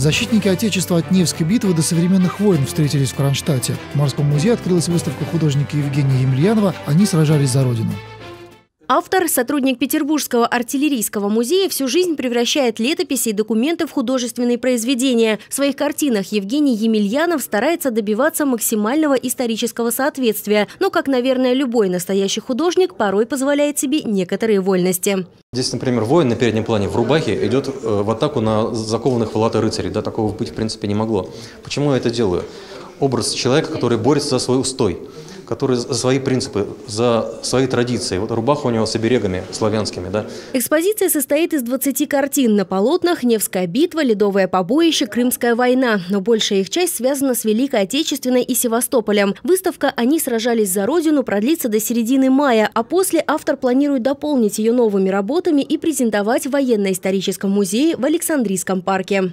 Защитники Отечества от Невской битвы до современных войн встретились в Кронштадте. В Морском музее открылась выставка художника Евгения Емельянова «Они сражались за Родину». Автор, сотрудник Петербургского артиллерийского музея, всю жизнь превращает летописи и документы в художественные произведения. В своих картинах Евгений Емельянов старается добиваться максимального исторического соответствия, но, как, наверное, любой настоящий художник, порой позволяет себе некоторые вольности. Здесь, например, воин на переднем плане в рубахе идет э, в атаку на закованных в латы рыцарей. Да, такого быть в принципе не могло. Почему я это делаю? Образ человека, который борется за свой устой который за свои принципы, за свои традиции. Вот рубаха у него с оберегами славянскими. Да? Экспозиция состоит из 20 картин. На полотнах Невская битва, Ледовое побоище, Крымская война. Но большая их часть связана с Великой Отечественной и Севастополем. Выставка «Они сражались за Родину» продлится до середины мая, а после автор планирует дополнить ее новыми работами и презентовать в военно-историческом музее в Александрийском парке.